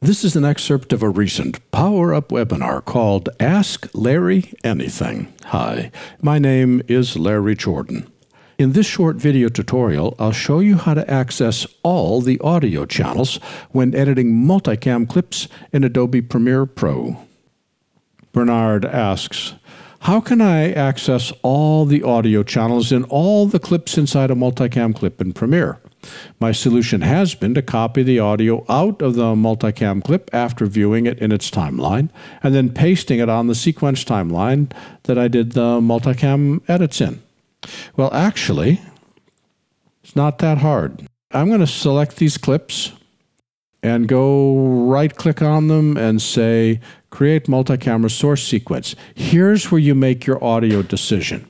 This is an excerpt of a recent Power Up webinar called Ask Larry Anything. Hi, my name is Larry Jordan. In this short video tutorial, I'll show you how to access all the audio channels when editing multicam clips in Adobe Premiere Pro. Bernard asks, how can I access all the audio channels in all the clips inside a multicam clip in Premiere? My solution has been to copy the audio out of the multicam clip after viewing it in its timeline, and then pasting it on the sequence timeline that I did the multicam edits in. Well, actually, it's not that hard. I'm going to select these clips and go right click on them and say create multi-camera source sequence. Here's where you make your audio decision.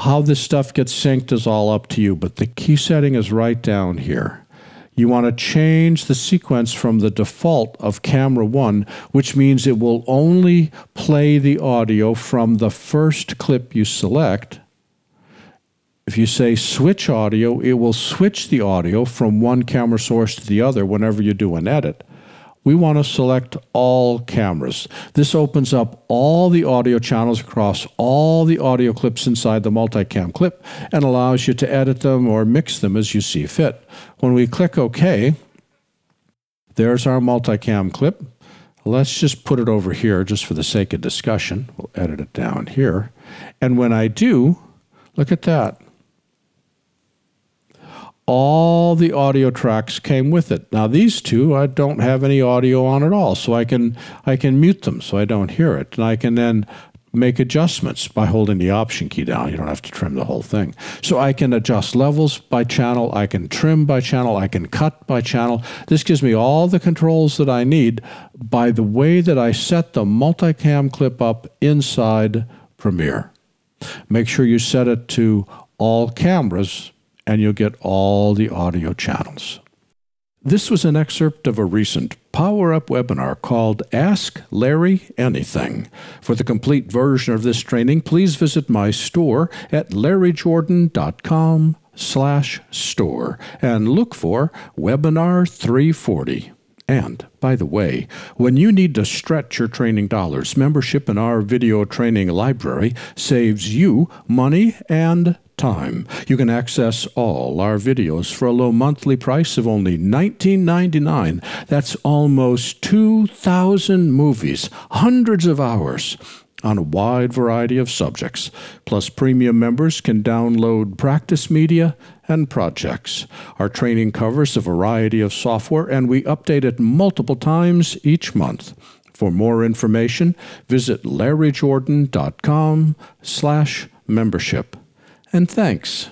How this stuff gets synced is all up to you, but the key setting is right down here. You want to change the sequence from the default of camera 1, which means it will only play the audio from the first clip you select. If you say switch audio, it will switch the audio from one camera source to the other whenever you do an edit we want to select all cameras. This opens up all the audio channels across all the audio clips inside the multicam clip and allows you to edit them or mix them as you see fit. When we click OK, there's our multicam clip. Let's just put it over here just for the sake of discussion. We'll edit it down here. And when I do, look at that all the audio tracks came with it. Now these two I don't have any audio on at all, so I can I can mute them so I don't hear it, and I can then make adjustments by holding the option key down. You don't have to trim the whole thing. So I can adjust levels by channel, I can trim by channel, I can cut by channel. This gives me all the controls that I need by the way that I set the multicam clip up inside Premiere. Make sure you set it to all cameras and you'll get all the audio channels. This was an excerpt of a recent Power Up webinar called Ask Larry Anything. For the complete version of this training, please visit my store at larryjordan.com slash store and look for Webinar 340. And, by the way, when you need to stretch your training dollars, membership in our video training library saves you money and time. You can access all our videos for a low monthly price of only $19.99. That's almost 2,000 movies, hundreds of hours on a wide variety of subjects. Plus, premium members can download practice media and projects. Our training covers a variety of software, and we update it multiple times each month. For more information, visit larryjordan.com slash membership and thanks.